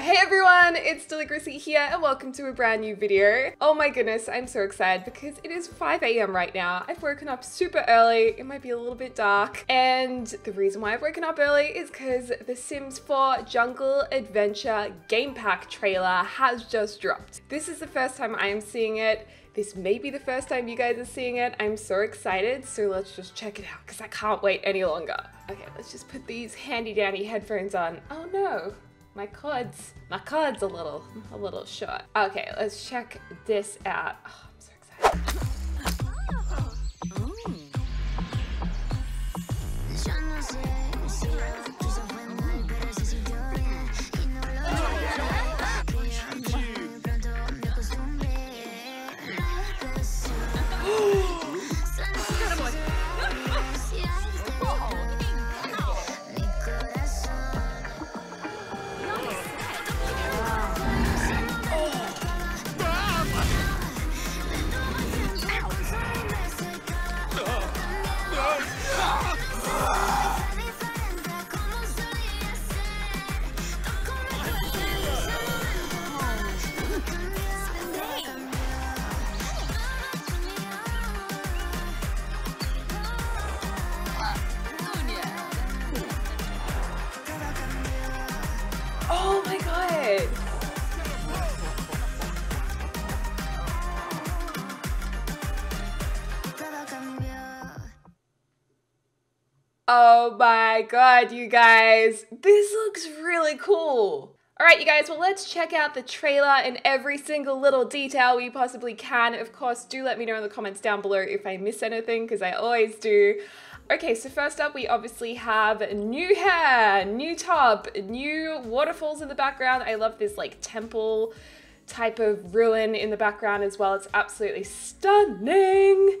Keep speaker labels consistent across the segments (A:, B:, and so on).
A: Hey everyone, it's Deligracy here and welcome to a brand new video. Oh my goodness, I'm so excited because it is 5 a.m. right now. I've woken up super early. It might be a little bit dark. And the reason why I've woken up early is because The Sims 4 Jungle Adventure Game Pack trailer has just dropped. This is the first time I am seeing it. This may be the first time you guys are seeing it. I'm so excited. So let's just check it out because I can't wait any longer. Okay, let's just put these handy dandy headphones on. Oh no, my cord's my cord's a little a little short. Okay, let's check this out. Oh, I'm so excited. Oh my god, you guys. This looks really cool. All right, you guys, well, let's check out the trailer and every single little detail we possibly can. Of course, do let me know in the comments down below if I miss anything, because I always do. Okay, so first up, we obviously have new hair, new top, new waterfalls in the background. I love this like temple type of ruin in the background as well. It's absolutely stunning.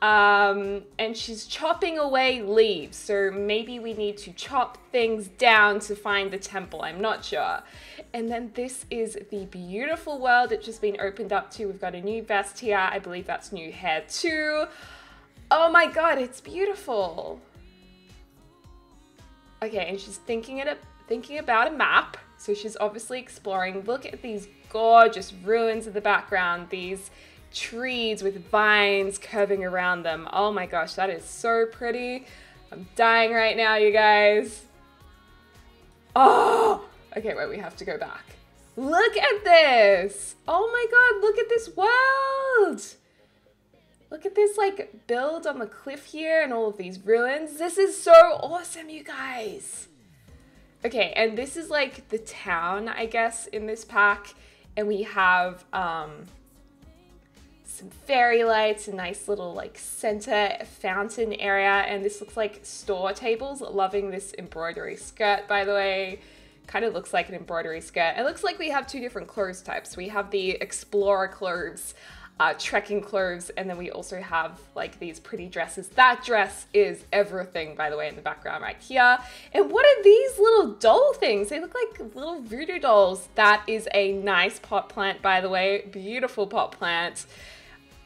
A: Um, and she's chopping away leaves, so maybe we need to chop things down to find the temple. I'm not sure. And then this is the beautiful world that's just been opened up to. We've got a new vest here. I believe that's new hair too. Oh my god, it's beautiful. Okay, and she's thinking it thinking about a map. So she's obviously exploring. Look at these gorgeous ruins in the background. These trees with vines curving around them. Oh my gosh, that is so pretty. I'm dying right now, you guys. Oh, okay, wait, we have to go back. Look at this. Oh my god, look at this world. Look at this like build on the cliff here and all of these ruins. This is so awesome, you guys. Okay, and this is like the town, I guess, in this pack. And we have um, some fairy lights, a nice little like center fountain area. And this looks like store tables. Loving this embroidery skirt, by the way. Kind of looks like an embroidery skirt. It looks like we have two different clothes types. We have the explorer clothes uh, trekking clothes, and then we also have like these pretty dresses. That dress is everything, by the way, in the background right here. And what are these little doll things? They look like little voodoo dolls. That is a nice pot plant, by the way. Beautiful pot plant.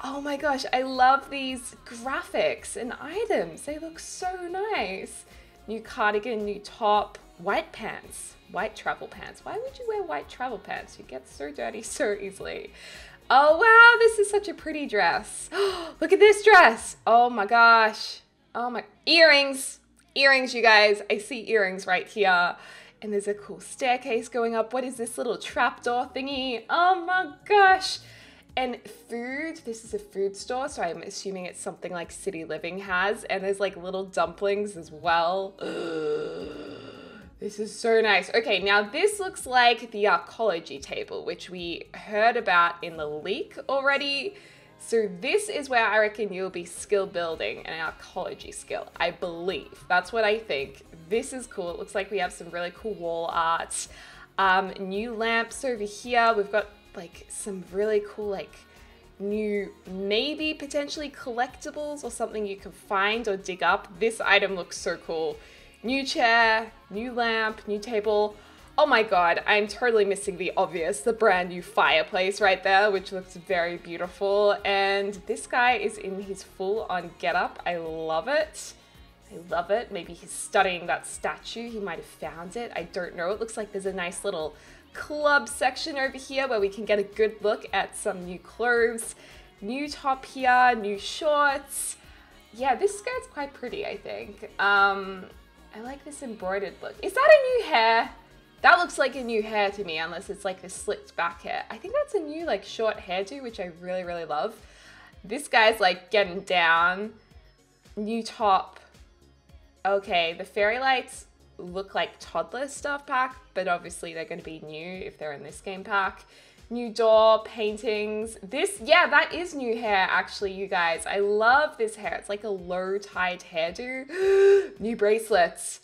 A: Oh my gosh, I love these graphics and items. They look so nice. New cardigan, new top, white pants, white travel pants. Why would you wear white travel pants? You get so dirty so easily. Oh wow, this is such a pretty dress. Look at this dress. Oh my gosh. Oh my earrings. Earrings, you guys. I see earrings right here. And there's a cool staircase going up. What is this little trapdoor thingy? Oh my gosh. And food, this is a food store, so I'm assuming it's something like City Living has. And there's like little dumplings as well. This is so nice. Okay, now this looks like the archaeology table, which we heard about in the leak already. So this is where I reckon you'll be skill building an archaeology skill, I believe. That's what I think. This is cool. It looks like we have some really cool wall art. Um, new lamps over here. We've got like some really cool like new maybe potentially collectibles or something you can find or dig up. This item looks so cool. New chair, new lamp, new table. Oh my god, I'm totally missing the obvious, the brand new fireplace right there, which looks very beautiful. And this guy is in his full on getup. I love it. I love it. Maybe he's studying that statue. He might have found it. I don't know. It looks like there's a nice little club section over here where we can get a good look at some new clothes. New top here, new shorts. Yeah, this skirt's quite pretty, I think. Um, I like this embroidered look. Is that a new hair? That looks like a new hair to me, unless it's like this slicked back hair. I think that's a new like short hairdo, which I really, really love. This guy's like getting down. New top. Okay, the fairy lights look like toddler stuff pack, but obviously they're going to be new if they're in this game pack. New door, paintings. This, yeah, that is new hair actually, you guys. I love this hair. It's like a low tied hairdo. new bracelets.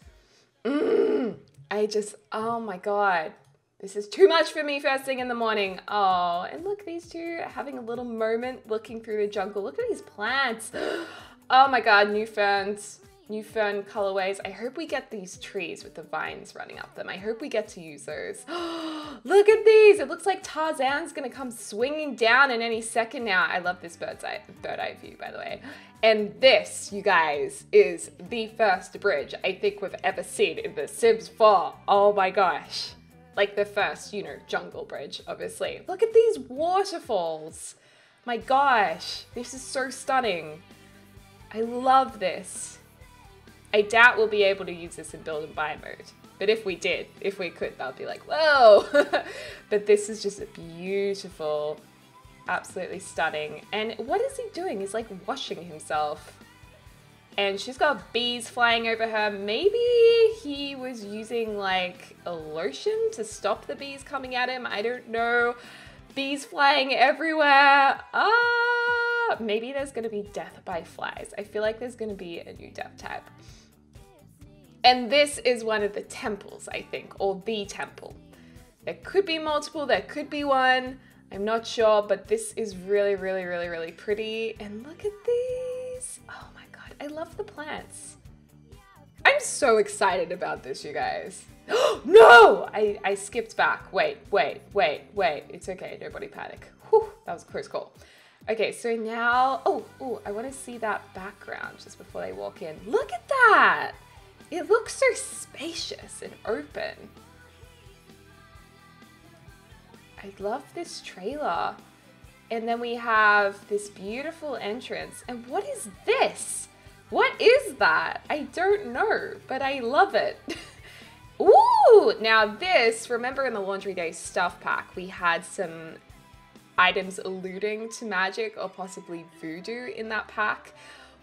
A: Mm, I just, oh my god. This is too much for me first thing in the morning. Oh, and look, these two are having a little moment looking through the jungle. Look at these plants. Oh my god, new ferns new fern colorways. I hope we get these trees with the vines running up them. I hope we get to use those. Look at these. It looks like Tarzan's gonna come swinging down in any second now. I love this bird's eye, bird eye view, by the way. And this, you guys, is the first bridge I think we've ever seen in The Sims 4. Oh my gosh. Like the first, you know, jungle bridge, obviously. Look at these waterfalls. My gosh, this is so stunning. I love this. I doubt we'll be able to use this in build and buy mode. But if we did, if we could, that would be like, whoa! but this is just beautiful, absolutely stunning. And what is he doing? He's like washing himself. And she's got bees flying over her. Maybe he was using like a lotion to stop the bees coming at him. I don't know. Bees flying everywhere. Ah, maybe there's gonna be death by flies. I feel like there's gonna be a new death type. And this is one of the temples, I think, or the temple. There could be multiple, there could be one. I'm not sure, but this is really, really, really, really pretty. And look at these. Oh my god, I love the plants. I'm so excited about this, you guys. no! I, I skipped back. Wait, wait, wait, wait. It's okay, nobody panic. Whew, that was a close call. Okay, so now, oh, oh, I want to see that background just before they walk in. Look at that! It looks so spacious and open. I love this trailer. And then we have this beautiful entrance. And what is this? What is that? I don't know, but I love it. Ooh, now this, remember in the Laundry Day stuff pack, we had some items alluding to magic or possibly voodoo in that pack.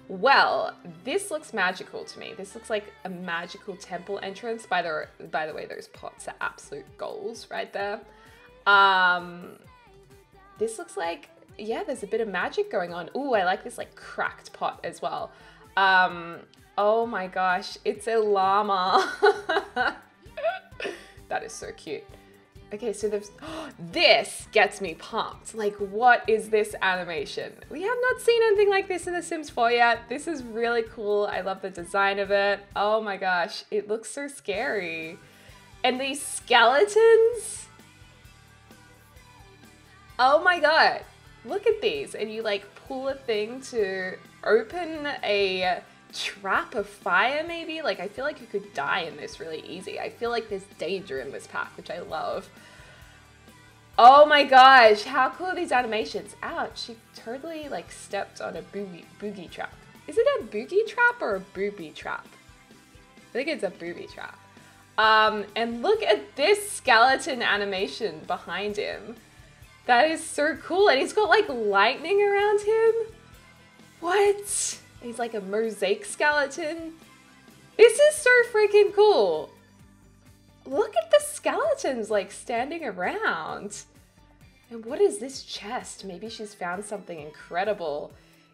A: Well, this looks magical to me. This looks like a magical temple entrance. By the by the way, those pots are absolute goals right there. Um, this looks like yeah, there's a bit of magic going on. Ooh, I like this like cracked pot as well. Um, oh my gosh, it's a llama. that is so cute. Okay, so there's this gets me pumped. Like, what is this animation? We have not seen anything like this in The Sims 4 yet. This is really cool. I love the design of it. Oh my gosh, it looks so scary. And these skeletons. Oh my god, look at these. And you like pull a thing to open a trap of fire maybe like i feel like you could die in this really easy i feel like there's danger in this pack which i love Oh my gosh, how cool are these animations? Ouch, she totally like stepped on a boogie, boogie trap. Is it a boogie trap or a booby trap? I think it's a booby trap. Um, and look at this skeleton animation behind him. That is so cool. And he's got like lightning around him. What? He's like a mosaic skeleton. This is so freaking cool look at the skeletons like standing around. And what is this chest? Maybe she's found something incredible.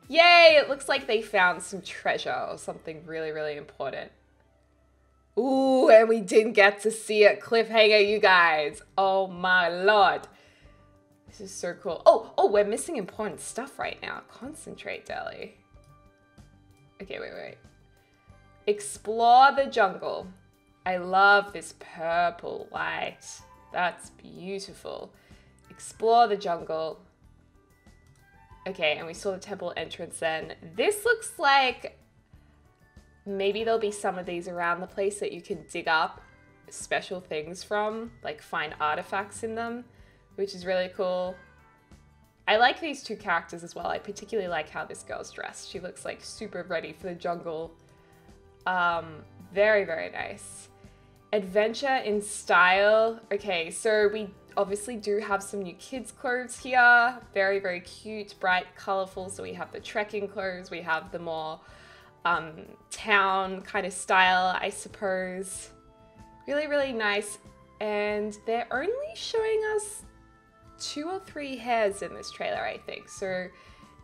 A: Yay, it looks like they found some treasure or something really, really important. Ooh, and we didn't get to see it. Cliffhanger, you guys. Oh my lord. This is so cool. Oh, oh, we're missing important stuff right now. Concentrate, Deli. Okay, wait, wait. Explore the jungle. I love this purple light. That's beautiful. Explore the jungle. Okay, and we saw the temple entrance then. This looks like maybe there'll be some of these around the place that you can dig up. special things from, like find artifacts in them, which is really cool. I like these two characters as well. I particularly like how this girl's dressed. She looks like super ready for the jungle. Um, very, very nice. Adventure in style. Okay, so we obviously do have some new kids' clothes here. Very, very cute, bright, colorful. So we have the trekking clothes, we have the more um, town kind of style, I suppose. Really, really nice. And they're only showing us two or three hairs in this trailer, I think. So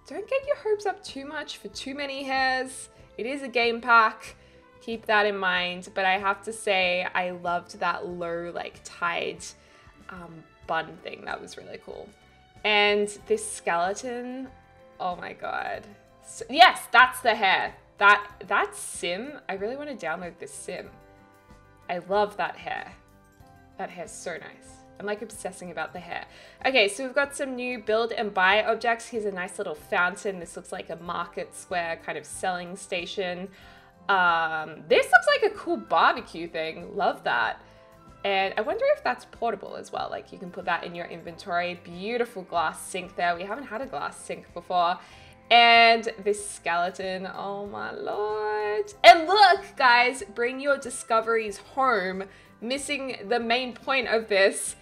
A: don't get your hopes up too much for too many hairs. It is a game pack. Keep that in mind. But I have to say, I loved that low, like, tied um, bun thing. That was really cool. And this skeleton, oh my god. So, yes, that's the hair. That that sim. I really want to download this sim. I love that hair. That hair's so nice. I'm like obsessing about the hair. Okay, so we've got some new build and buy objects. Here's a nice little fountain. This looks like a market square kind of selling station. Um, this looks like a cool barbecue thing. Love that. And I wonder if that's portable as well. Like you can put that in your inventory. Beautiful glass sink there. We haven't had a glass sink before. And this skeleton, oh my lord. And look, guys, bring your discoveries home. Missing the main point of this.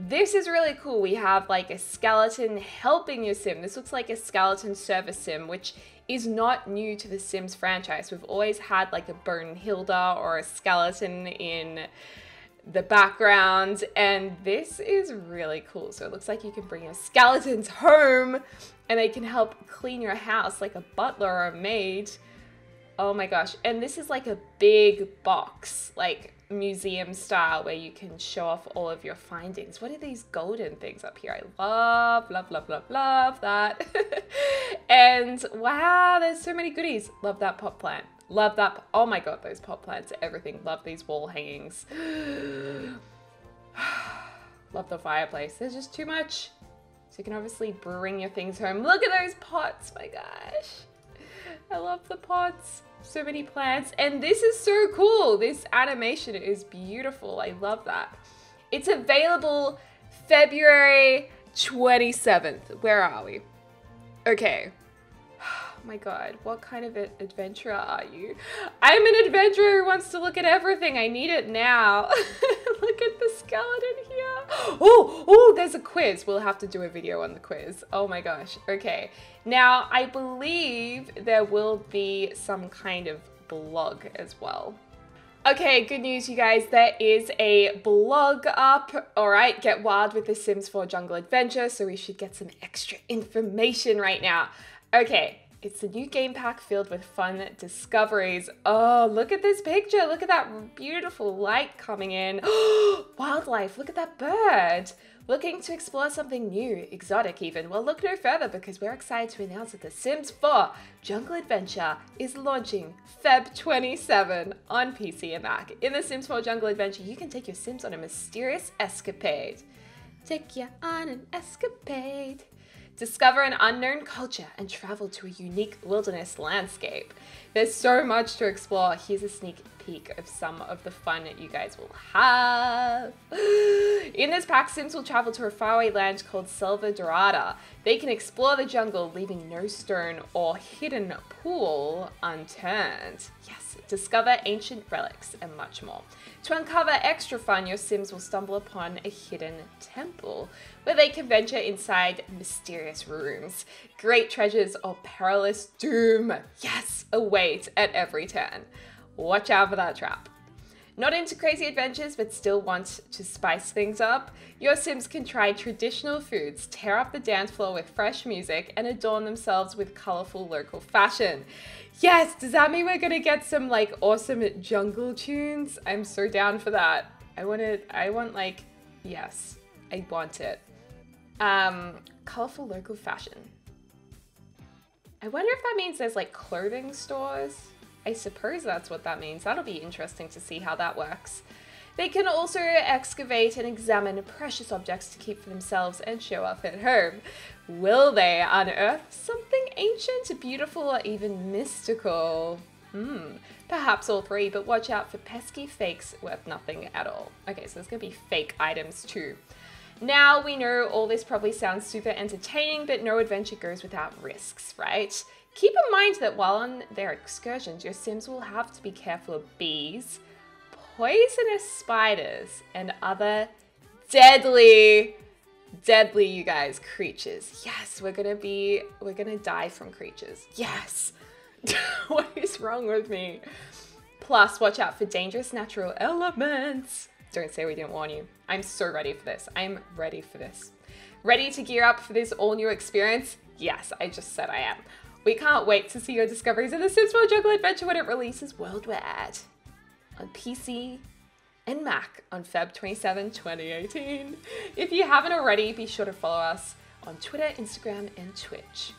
A: This is really cool. We have like a skeleton helping your sim. This looks like a skeleton service sim, which is not new to the Sims franchise. We've always had like a Bonehilda or a skeleton in the background and this is really cool so it looks like you can bring your skeletons home and they can help clean your house like a butler or a maid oh my gosh and this is like a big box like museum style where you can show off all of your findings what are these golden things up here i love love love love love that and wow there's so many goodies love that pot plant Love that. Oh my god, those pot plants, everything. Love these wall hangings. Love the fireplace. There's just too much. So you can obviously bring your things home. Look at those pots, my gosh. I love the pots. So many plants. And this is so cool. This animation is beautiful. I love that. It's available February 27th. Where are we? Okay my god, what kind of an adventurer are you? I'm an adventurer who wants to look at everything. I need it now. look at the skeleton here. Oh, oh, there's a quiz. We'll have to do a video on the quiz. Oh my gosh. Okay. Now, I believe there will be some kind of blog as well. Okay, good news, you guys. There is a blog up. All right, get wild with The Sims 4 Jungle Adventure. So we should get some extra information right now. Okay, it's a new game pack filled with fun discoveries. Oh, look at this picture. Look at that beautiful light coming in. Wildlife, look at that bird. Looking to explore something new, exotic even? Well, look no further because we're excited to announce that The Sims 4 Jungle Adventure is launching Feb 27 on PC and Mac. In The Sims 4 Jungle Adventure, you can take your Sims on a mysterious escapade. Take you on an escapade discover an unknown culture, and travel to a unique wilderness landscape. There's so much to explore. Here's a sneak peek of some of the fun that you guys will have. In this pack, Sims will travel to a faraway land called Selva Dorada. They can explore the jungle, leaving no stone or hidden pool unturned. Yes, discover ancient relics and much more. To uncover extra fun, your Sims will stumble upon a hidden temple where they can venture inside mysterious rooms. Great treasures or perilous doom, yes, await at every turn. Watch out for that trap. Not into crazy adventures but still want to spice things up? Your Sims can try traditional foods, tear up the dance floor with fresh music, and adorn themselves with colorful local fashion. Yes, does that mean we're gonna get some like awesome jungle tunes? I'm so down for that. I want to, I want like, yes, I want it. Um, colorful local fashion. I wonder if that means there's like clothing stores. I suppose that's what that means. That'll be interesting to see how that works. They can also excavate and examine precious objects to keep for themselves and show off at home. Will they unearth something ancient, beautiful, or even mystical? Hmm, perhaps all three, but watch out for pesky fakes worth nothing at all. Okay, so there's gonna be fake items too. Now we know all this probably sounds super entertaining, but no adventure goes without risks, right? Keep in mind that while on their excursions, your Sims will have to be careful of bees, poisonous spiders, and other deadly, deadly, you guys, creatures. Yes, we're gonna be, we're gonna die from creatures. Yes. what is wrong with me? Plus, watch out for dangerous natural elements. Don't say we didn't warn you. I'm so ready for this. I'm ready for this. Ready to gear up for this all new experience? Yes, I just said I am. We can't wait to see your discoveries in the Sims 4 Jungle Adventure when it releases worldwide on PC and Mac on Feb 27, 2018. If you haven't already, be sure to follow us on Twitter, Instagram, and Twitch.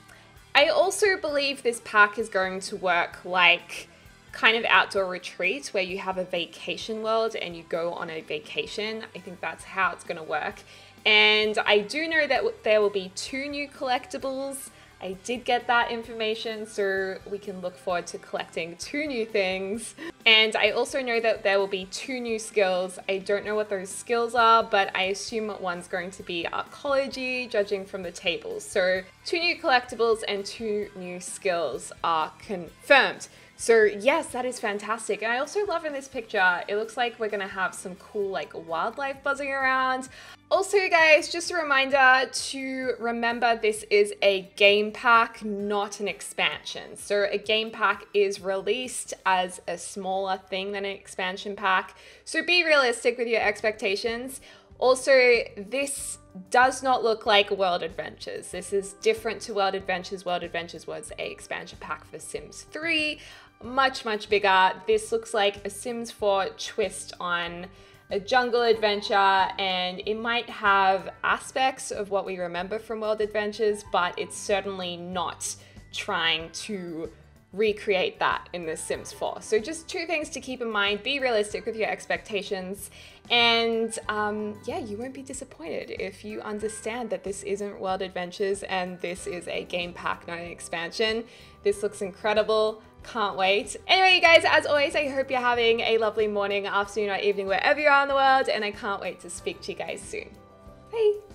A: I also believe this pack is going to work like kind of outdoor retreat where you have a vacation world and you go on a vacation. I think that's how it's going to work. And I do know that there will be two new collectibles. I did get that information, so we can look forward to collecting two new things. And I also know that there will be two new skills. I don't know what those skills are, but I assume one's going to be archaeology, judging from the tables. So, two new collectibles and two new skills are confirmed. So yes, that is fantastic. And I also love in this picture, it looks like we're gonna have some cool like wildlife buzzing around. Also guys, just a reminder to remember this is a game pack, not an expansion. So a game pack is released as a smaller thing than an expansion pack. So be realistic with your expectations. Also, this does not look like World Adventures. This is different to World Adventures. World Adventures was a expansion pack for Sims 3 much, much bigger. This looks like a Sims 4 twist on a jungle adventure, and it might have aspects of what we remember from World Adventures, but it's certainly not trying to recreate that in The Sims 4. So, just two things to keep in mind be realistic with your expectations, and um, yeah, you won't be disappointed if you understand that this isn't World Adventures and this is a game pack, not an expansion. This looks incredible. Can't wait. Anyway, you guys, as always, I hope you're having a lovely morning, afternoon, or evening, wherever you are in the world, and I can't wait to speak to you guys soon. Bye.